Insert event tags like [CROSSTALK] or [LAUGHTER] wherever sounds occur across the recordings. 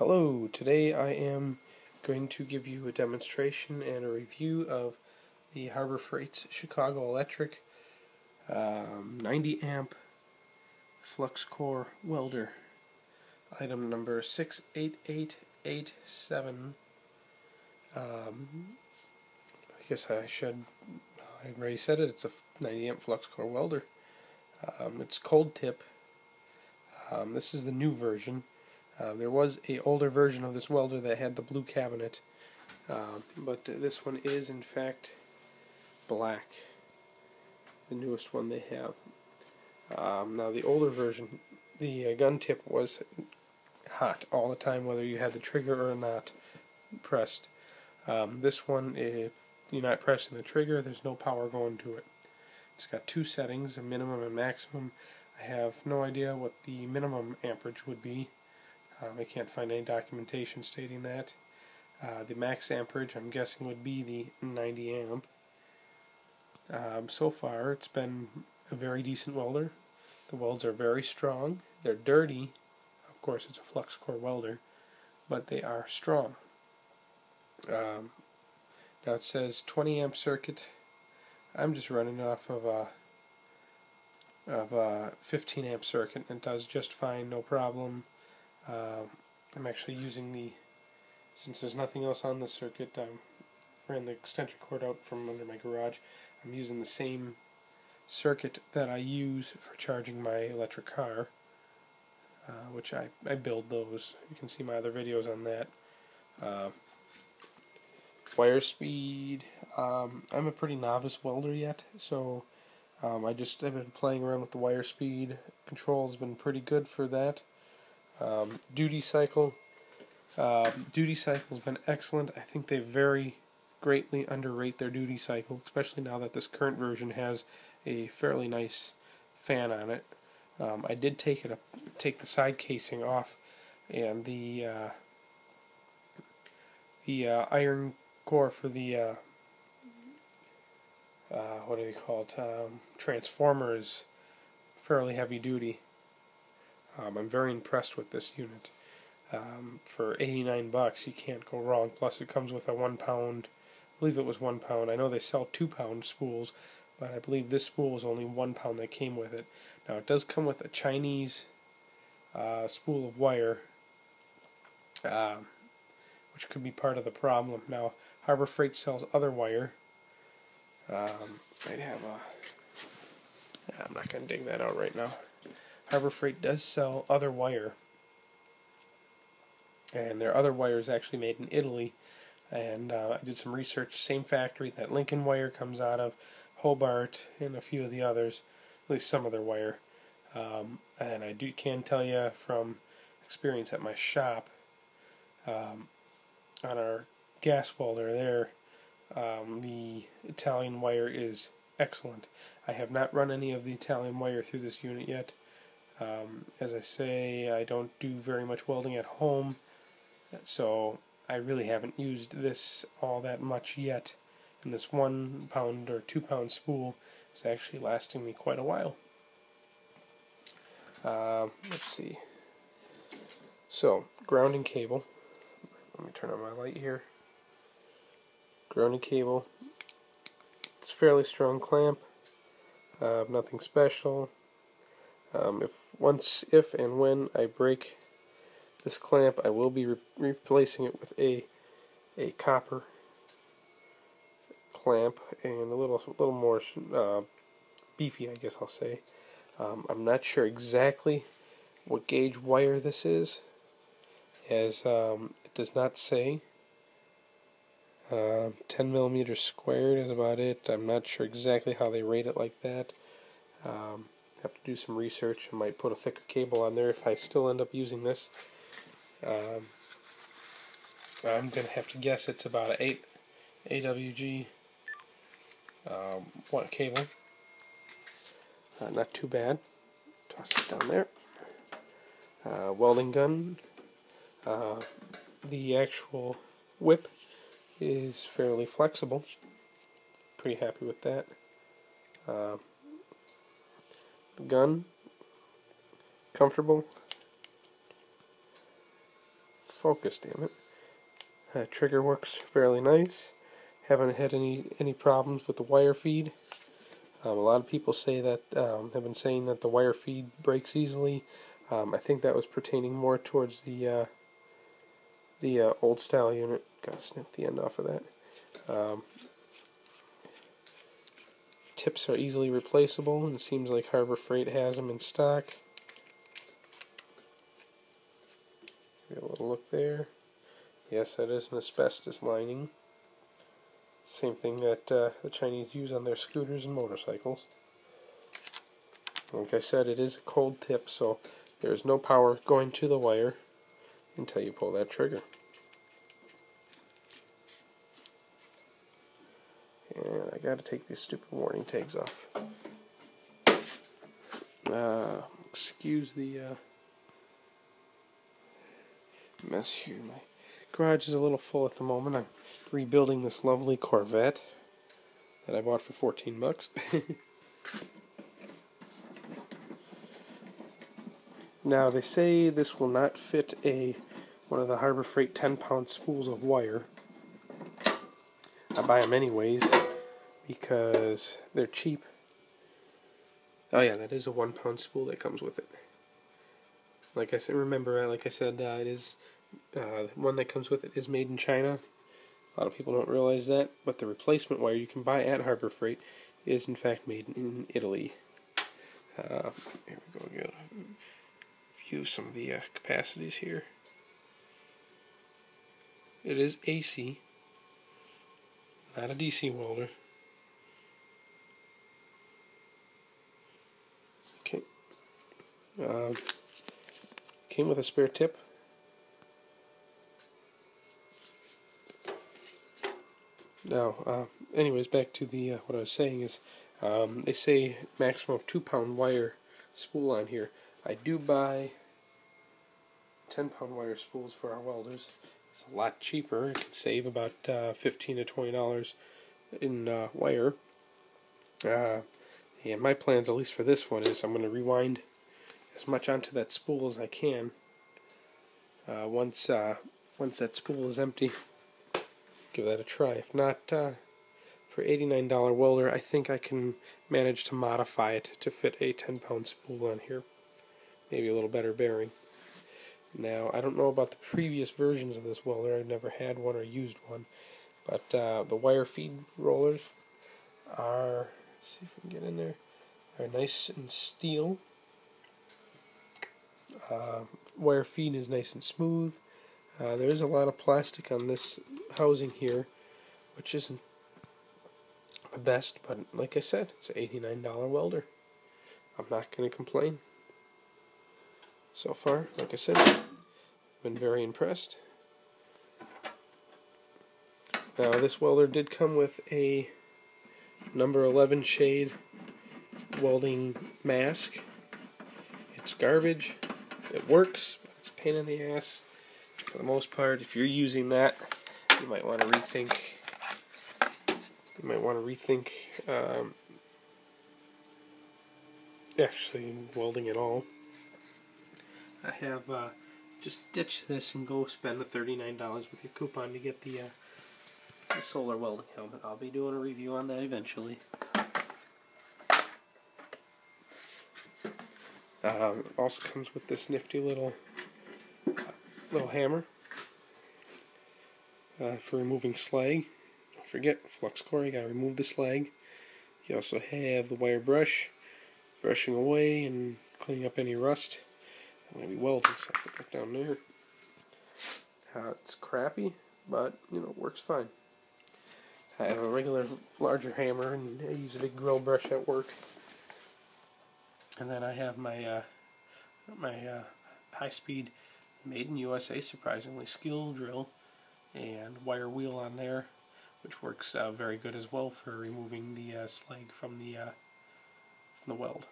Hello, today I am going to give you a demonstration and a review of the Harbor Freight's Chicago Electric um, 90 amp flux core welder. Item number 68887 um, I guess I should I already said it it's a 90 amp flux core welder. Um, it's cold tip. Um, this is the new version uh, there was a older version of this welder that had the blue cabinet, uh, but this one is in fact black, the newest one they have. Um, now the older version, the uh, gun tip was hot all the time, whether you had the trigger or not pressed. Um, this one, if you're not pressing the trigger, there's no power going to it. It's got two settings, a minimum and maximum. I have no idea what the minimum amperage would be. Um, I can't find any documentation stating that. Uh, the max amperage I'm guessing would be the 90 amp. Um, so far it's been a very decent welder. The welds are very strong. They're dirty. Of course it's a flux core welder. But they are strong. Um, now it says 20 amp circuit. I'm just running off of a of a 15 amp circuit and it does just fine, no problem. Uh, I'm actually using the, since there's nothing else on the circuit, I ran the extension cord out from under my garage. I'm using the same circuit that I use for charging my electric car, uh, which I, I build those. You can see my other videos on that. Uh, wire speed, um, I'm a pretty novice welder yet, so um, I just have been playing around with the wire speed. Control has been pretty good for that. Um, duty cycle. Uh, duty cycle has been excellent. I think they very greatly underrate their duty cycle, especially now that this current version has a fairly nice fan on it. Um, I did take it up, take the side casing off, and the uh, the uh, iron core for the uh, uh what do they call it um, transformer is fairly heavy duty. Um, I'm very impressed with this unit. Um, for 89 bucks, you can't go wrong. Plus, it comes with a one pound. I believe it was one pound. I know they sell two pound spools, but I believe this spool was only one pound that came with it. Now, it does come with a Chinese uh, spool of wire, uh, which could be part of the problem. Now, Harbor Freight sells other wire. Um, I'd have a. I'm not going to dig that out right now. Harbor Freight does sell other wire, and their other wire is actually made in Italy. And uh, I did some research. Same factory that Lincoln wire comes out of, Hobart, and a few of the others, at least some of their wire. Um, and I do can tell you from experience at my shop, um, on our gas welder there, um, the Italian wire is excellent. I have not run any of the Italian wire through this unit yet. Um, as I say, I don't do very much welding at home, so I really haven't used this all that much yet. And this one pound or two pound spool is actually lasting me quite a while. Uh, let's see. So, grounding cable. Let me turn on my light here. Grounding cable. It's fairly strong clamp. Uh, nothing special. Um, if once, if and when I break this clamp, I will be re replacing it with a a copper clamp and a little a little more uh, beefy, I guess I'll say. Um, I'm not sure exactly what gauge wire this is, as um, it does not say. Uh, 10 millimeters squared is about it. I'm not sure exactly how they rate it like that. Um, have to do some research. I might put a thicker cable on there if I still end up using this. Um, I'm going to have to guess it's about an 8 AWG um, what cable. Uh, not too bad. Toss it down there. Uh, welding gun. Uh, the actual whip is fairly flexible. Pretty happy with that. Uh, gun, comfortable, focus, damn it. Uh, trigger works fairly nice. Haven't had any any problems with the wire feed. Um, a lot of people say that um, have been saying that the wire feed breaks easily. Um, I think that was pertaining more towards the uh, the uh, old style unit. Gotta snip the end off of that. Tips are easily replaceable, and it seems like Harbor Freight has them in stock. Give a little look there. Yes, that is an asbestos lining. Same thing that uh, the Chinese use on their scooters and motorcycles. Like I said, it is a cold tip, so there is no power going to the wire until you pull that trigger. And I gotta take these stupid warning tags off. Uh, excuse the uh, mess here. My garage is a little full at the moment. I'm rebuilding this lovely Corvette that I bought for 14 bucks. [LAUGHS] now they say this will not fit a one of the Harbor Freight 10 pound spools of wire. I buy them anyways because they're cheap. Oh yeah, that is a one pound spool that comes with it. Like I said, remember, uh, like I said, uh, it is uh, one that comes with it is made in China. A lot of people don't realize that, but the replacement wire you can buy at Harbor Freight is in fact made in Italy. Uh, here we go again. View some of the uh, capacities here. It is AC, not a DC welder. Uh, came with a spare tip. Now, uh, anyways, back to the uh, what I was saying is, um, they say maximum of two pound wire spool on here. I do buy ten pound wire spools for our welders. It's a lot cheaper. You can save about uh, fifteen to twenty dollars in uh, wire. Uh, and my plans, at least for this one, is I'm going to rewind as much onto that spool as I can. Uh, once once that spool is empty, give that a try. If not, uh, for $89 welder, I think I can manage to modify it to fit a 10 pound spool on here. Maybe a little better bearing. Now, I don't know about the previous versions of this welder. I've never had one or used one. But uh, the wire feed rollers are, see if we can get in there, are nice and steel. Uh, wire feed is nice and smooth. Uh, there is a lot of plastic on this housing here, which isn't the best, but like I said, it's an $89 welder. I'm not going to complain. So far, like I said, I've been very impressed. Now, this welder did come with a number 11 shade welding mask. It's garbage. It works, but it's a pain in the ass for the most part. If you're using that, you might want to rethink. You might want to rethink um, actually welding at all. I have uh, just ditch this and go spend the $39 with your coupon to get the, uh, the solar welding helmet. I'll be doing a review on that eventually. Um, also comes with this nifty little little hammer uh, for removing slag. Don't forget, flux core, you gotta remove the slag. You also have the wire brush, brushing away and cleaning up any rust. I'm gonna be welding, so I'll put that down there. Uh, it's crappy, but you know, it works fine. I have a regular larger hammer and I use a big grill brush at work. And then I have my uh, my uh, high speed made in USA, surprisingly, Skil drill and wire wheel on there, which works uh, very good as well for removing the uh, slag from the uh, from the weld.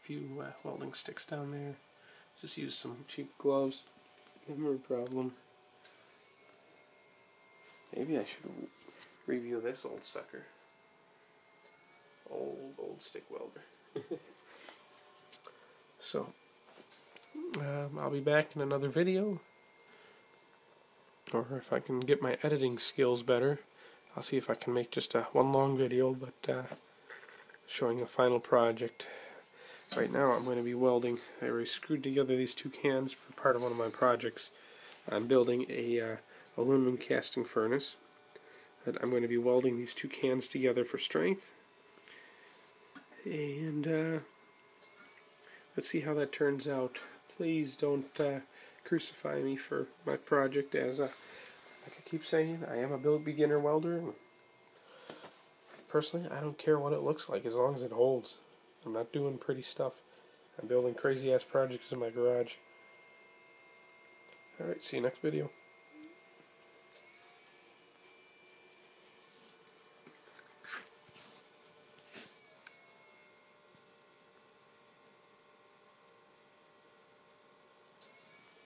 A few uh, welding sticks down there. Just use some cheap gloves. Never a problem. Maybe I should review this old sucker. Old, old stick welder. [LAUGHS] so, um, I'll be back in another video. Or if I can get my editing skills better, I'll see if I can make just a one long video, but uh, showing the final project. Right now I'm going to be welding. I already screwed together these two cans for part of one of my projects. I'm building a uh, aluminum casting furnace. That I'm going to be welding these two cans together for strength. And uh, let's see how that turns out. Please don't uh, crucify me for my project as a, like I keep saying, I am a build beginner welder. Personally, I don't care what it looks like as long as it holds. I'm not doing pretty stuff. I'm building crazy ass projects in my garage. Alright, see you next video.